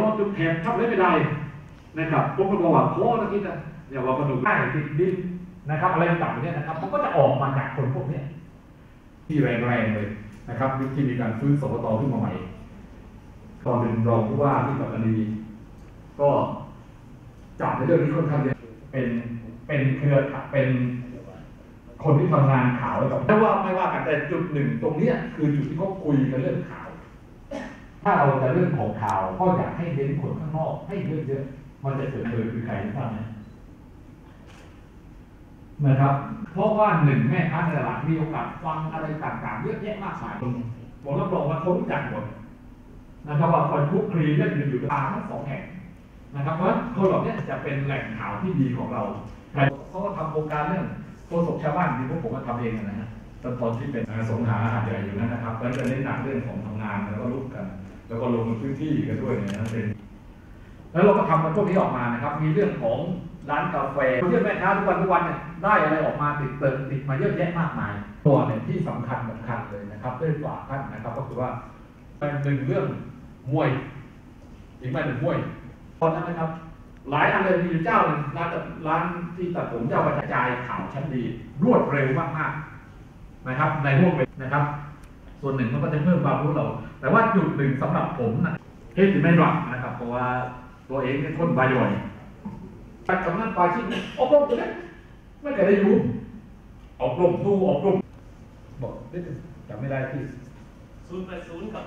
รอจุดแทนทำได้ไม่ได้นะครับผมก็บอกว่าโค้นะคิดนะอย่าว่ามันหนุกง่ายติดดินนะครับ อะไรต่างๆเนี่ยนะครับมันก็จะออกมาจากคนพวกนี้ที่แรงๆเลยนะครับที่มีการฟื้นสปตขึ้นมาใหม่ตอนเป็นรองผู้ว่าที่ปัตตานีก็จับในเรื่องนี้ค่อนข้างเยอะเป็นเป็นเครือเป็นคนที่ทำงานข่าวไว้กับไม่ว่าไม่ว่ากันแต่จุดหนึ่งตรงเนี้ยคือจุดที่เขาคุยกันเรื่องข่าว ถ้าเราจะเรื่องของข่าวก็อยากให้เน้นคนข้างนอก ให้เยอะๆมันจะเกิดเลยคือใครทราบไหมนะครับ เพราะว่าหนึ่งแม่ค้าในตลาดมีโอกาสฟังอะไรต่างๆเยอะแยะมากมายผมรับรองว่าเขารู้จักหมดนะครับว่าคนคุกคลีเล่นกันอยู่ตาทั้งสองแห่งนะครับเพราะคนเหล่านี้จะเป็นแหล่งข่าวที่ดีของเราเขาก็ทำโครงการเรื่องโฆษกชาวบ้านที่พวกผมก็ทำเองนะฮะ ตอนที่เป็นสงหาหาดใหญ่อยู่นะครับแล้วจะเน้นหนักเรื่องของทำงานแล้วก็ลุกกัน แล้วก็ลงพื้นที่กันด้วยเนี่ยนะเป็นแล้วเราก็ทำมันพวกนี้ออกมานะครับ มีเรื่องของร้านกาแฟเยอะแม่ค้าทุกวันทุกวันเนี่ยได้อะไรออกมาติดเติมติดมาเยอะแยะมากมาย ตัวเนี่ยที่สำคัญสำคัญเลยนะครับด้วยฝากท่านนะครับ ก็คือว่าเป็นหนึ่งเรื่องมวยอีกไม่หนึ่งมวยตอนนั้นนะครับ หลายอันเลยมีเจ้าหนึ่งร้านร้านที่ตัดผมเจ้ากระจายข่าวชั้นดี รวดเร็วมากๆ นะครับ ในพวกเป็นนะครับ ส่วนหนึ่งมันก็จะเพิ่มความรู้เรา แต่ว่าจุดหนึ่งสำหรับผมนะเฮ้ยไม่รับนะครับ เพราะว่าตัวเองเป็นคนบายอยการกำนันปลาชิ้นอบรมตัวนี้ไม่เคยได้รู้อบรมดูอบรมบอกจำไม่ได้ที่ศูนย์แปดศูนย์กับ